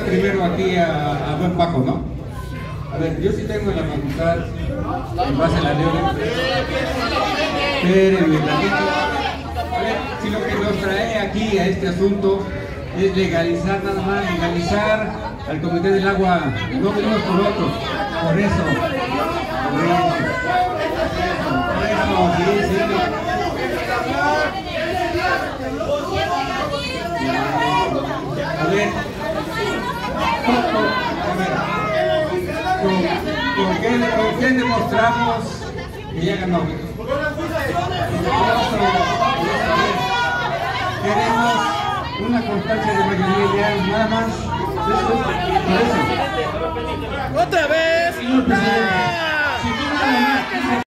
Primero aquí a, a buen Paco, ¿no? A ver, yo sí tengo la facultad, en base a la ley, espérenme. A ver, si lo que nos trae aquí a este asunto es legalizar nada más, legalizar al Comité del Agua, no venimos por otro, por eso, por eso, por eso, sí, sí. A ver, ¿Con, qué, demostramos que ya ganó? Queremos una constancia de mayoría ya, nada más. Eso es. ¡Otra vez! Señor presidente,